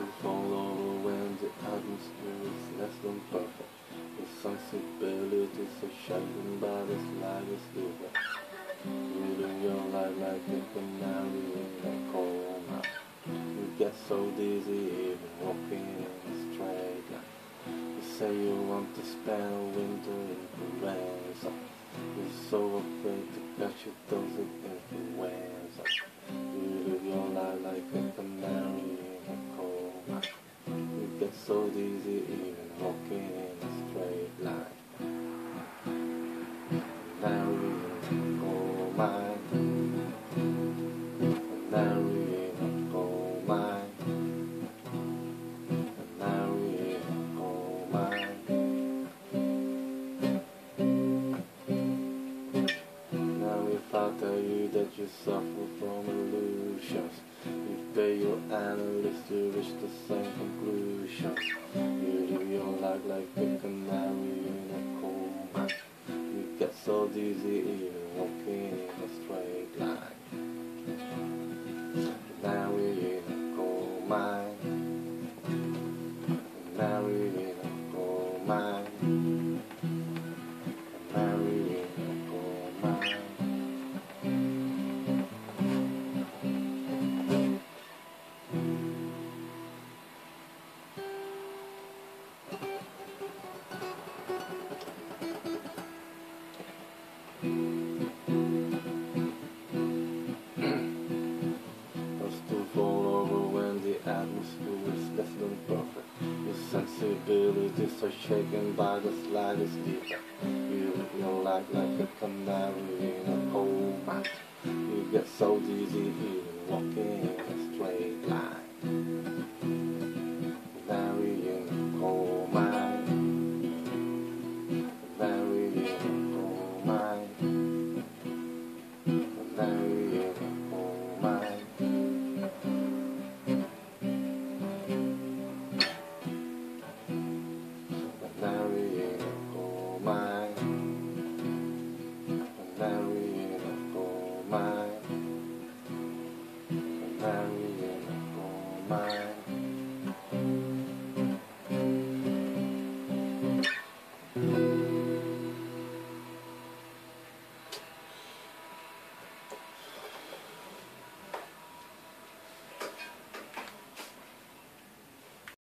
to fall over when the atmosphere is less than perfect. The sensibilities are shaken by this the slightest difference. Living your life like a canary in a mine. You get so dizzy even walking in a straight line. You say you want to spend a winter in Provenza. You're so afraid to catch a dose of influenza. Dizzy even walking in a straight line. A coal mine. Canary in a coal mine. Canary in a coal mine. Now if I tell you that you suffer from illusions, pay your analyst to reach the same conclusion. You live your life like a canary in a coal mine. You get so dizzy even walking in a straight line. Your sensibilities are shaken by the slightest defect. You your life like a canary in a coal mine. You get so dizzy even walking in a straight line. Coal